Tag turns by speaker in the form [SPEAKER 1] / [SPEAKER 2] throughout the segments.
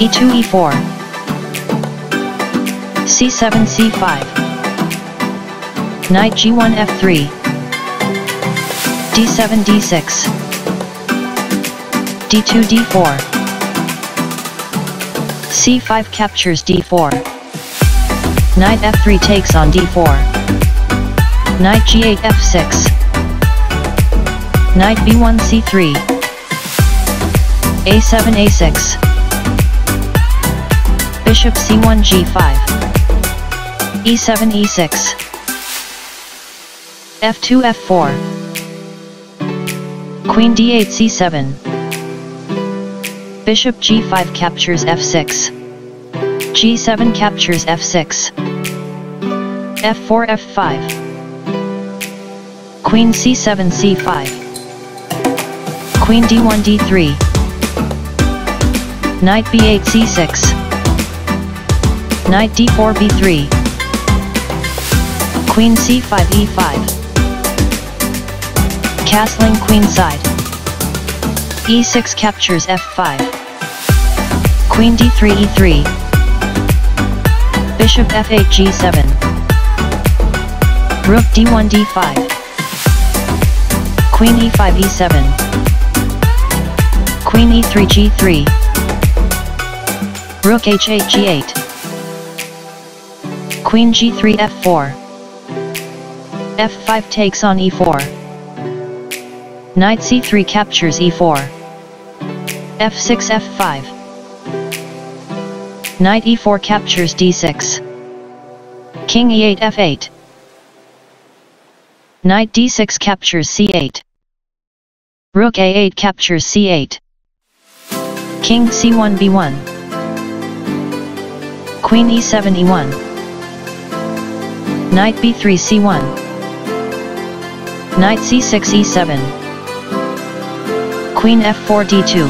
[SPEAKER 1] e2 e4 c7 c5 knight g1 f3 d7 d6 d2 d4 c5 captures d4 knight f3 takes on d4 knight g8 f6 knight b1 c3 a7 a6 Bishop c1 g5 e7 e6 f2 f4 Queen d8 c7 Bishop g5 captures f6 g7 captures f6 f4 f5 Queen c7 c5 Queen d1 d3 Knight b8 c6 Knight d4 b3 Queen c5 e5 Castling queenside. E6 captures f5 Queen d3 e3 Bishop f8 g7 Rook d1 d5 Queen e5 e7 Queen e3 g3 Rook h8 g8 Queen g3 f4 f5 takes on e4 Knight c3 captures e4 f6 f5 Knight e4 captures d6 King e8 f8 Knight d6 captures c8 Rook a8 captures c8 King c1 b1 Queen e7 e1 Knight b3 c1 Knight c6 e7 Queen f4 d2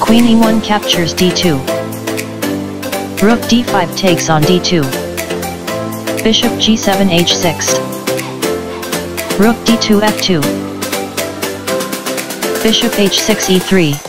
[SPEAKER 1] Queen e1 captures d2 Rook d5 takes on d2 Bishop g7 h6 Rook d2 f2 Bishop h6 e3